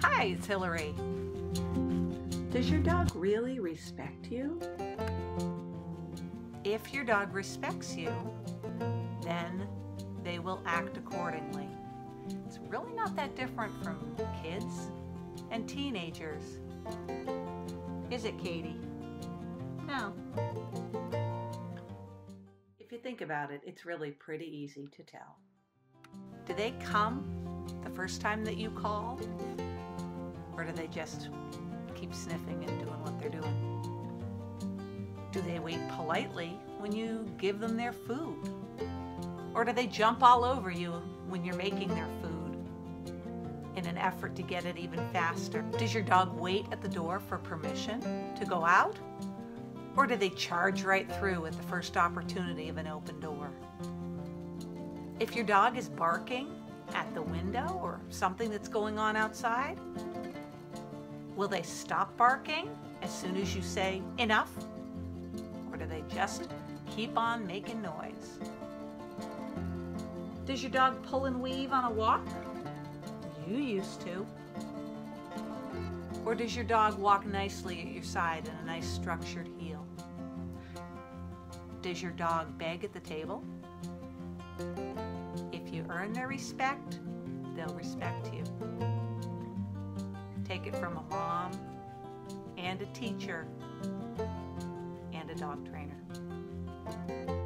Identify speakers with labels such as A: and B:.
A: Hi, it's Hillary.
B: Does your dog really respect you?
A: If your dog respects you, then they will act accordingly. It's really not that different from kids and teenagers. Is it, Katie? No.
B: If you think about it, it's really pretty easy to tell.
A: Do they come the first time that you call? Or do they just keep sniffing and doing what they're doing? Do they wait politely when you give them their food? Or do they jump all over you when you're making their food in an effort to get it even faster? Does your dog wait at the door for permission to go out? Or do they charge right through at the first opportunity of an open door? If your dog is barking at the window or something that's going on outside, will they stop barking as soon as you say enough? Or do they just keep on making noise? Does your dog pull and weave on a walk? You used to. Or does your dog walk nicely at your side in a nice structured heel? Does your dog beg at the table? If you earn their respect, Take it from a mom and a teacher and a dog trainer.